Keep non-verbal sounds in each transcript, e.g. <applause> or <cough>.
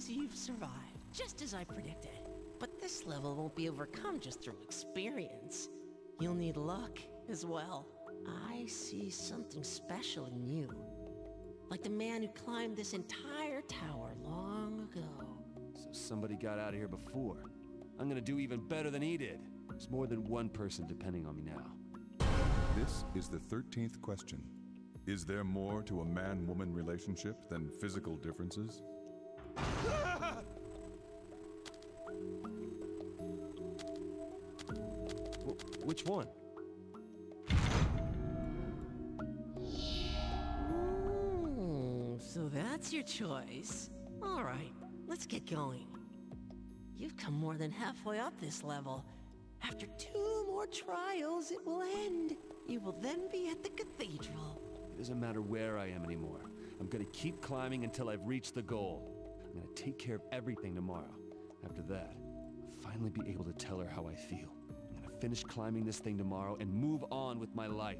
seems you've survived, just as I predicted. But this level won't be overcome just through experience. You'll need luck as well. I see something special in you. Like the man who climbed this entire tower long ago. So somebody got out of here before. I'm gonna do even better than he did. There's more than one person depending on me now. This is the 13th question. Is there more to a man woman relationship than physical differences? Wh- which one? Hmm, so that's your choice. All right, let's get going. You've come more than halfway up this level. After two more trials, it will end. You will then be at the cathedral. It doesn't matter where I am anymore. I'm gonna keep climbing until I've reached the goal. I'm gonna take care of everything tomorrow. After that, I'll finally be able to tell her how I feel. I'm gonna finish climbing this thing tomorrow and move on with my life.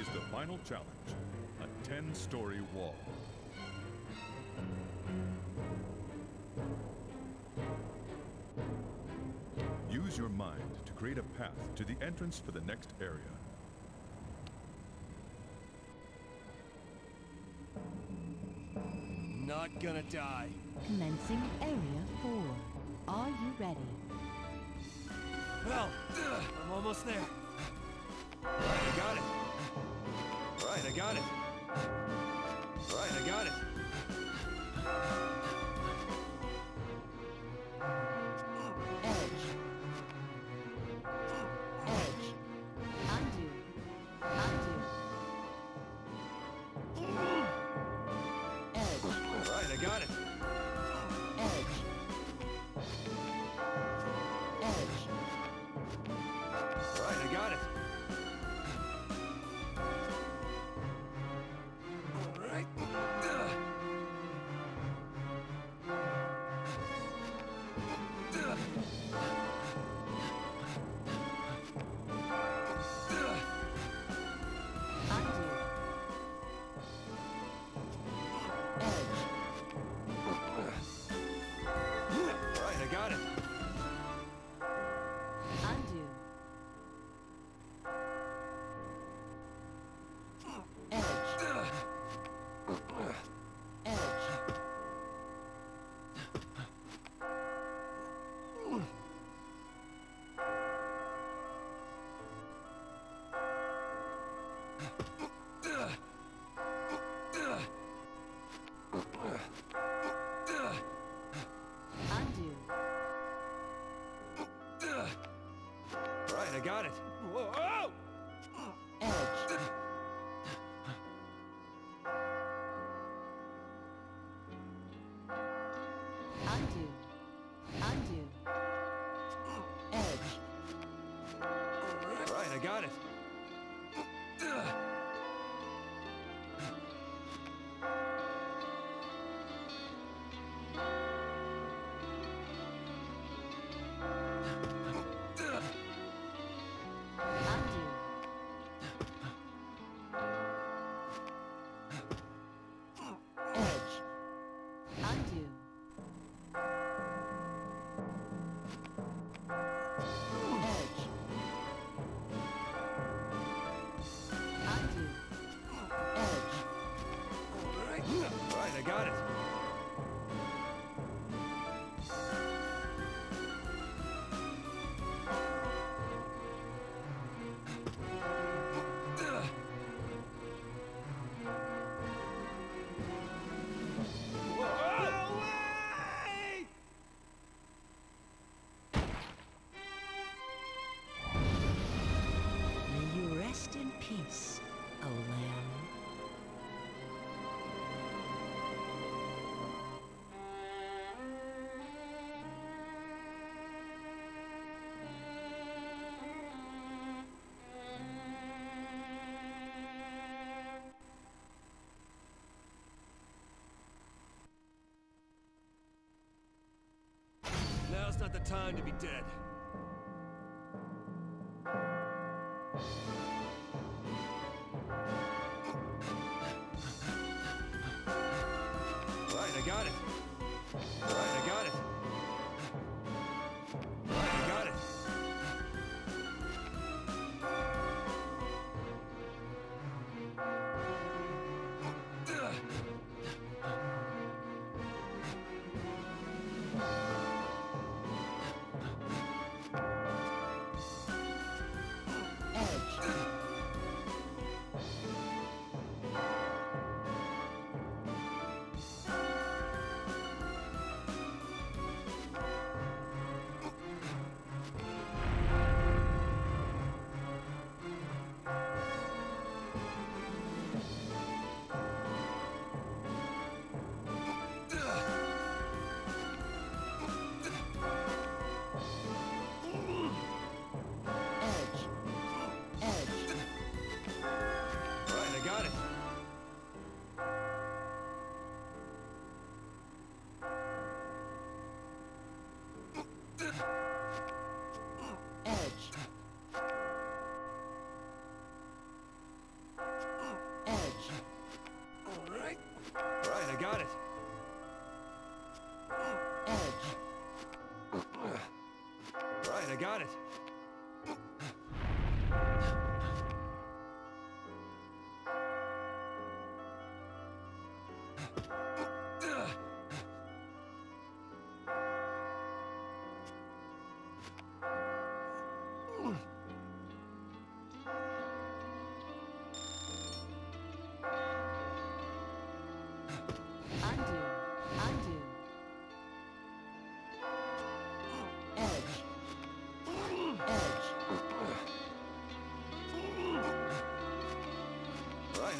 Is the final challenge a 10 story wall. Use your mind to create a path to the entrance for the next area. Not gonna die. Commencing Area 4. Are you ready? Well, I'm almost there. I got it. I got it. Alright, I got it. Edge. Edge. Undo. Undo. Edge. Alright, I got it. Alright, I got it. Whoa! oh! Edge. All right, I got it. Not the time to be dead.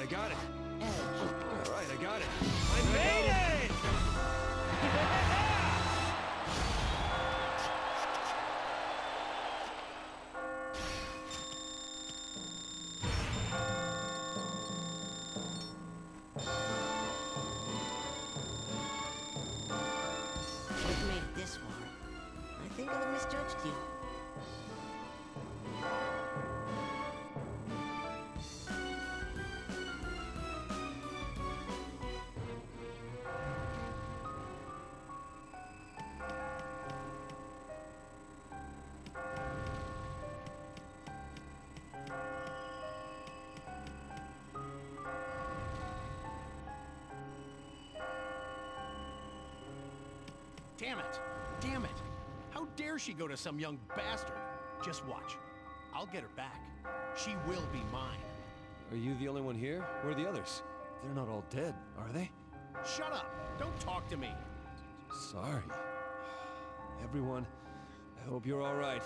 Got it. Edge. Right, I got it. I made it! <laughs> Damn it! Damn it! How dare she go to some young bastard? Just watch. I'll get her back. She will be mine. Are you the only one here? Where are the others? They're not all dead, are they? Shut up! Don't talk to me. Sorry. <sighs> Everyone, I hope you're all right.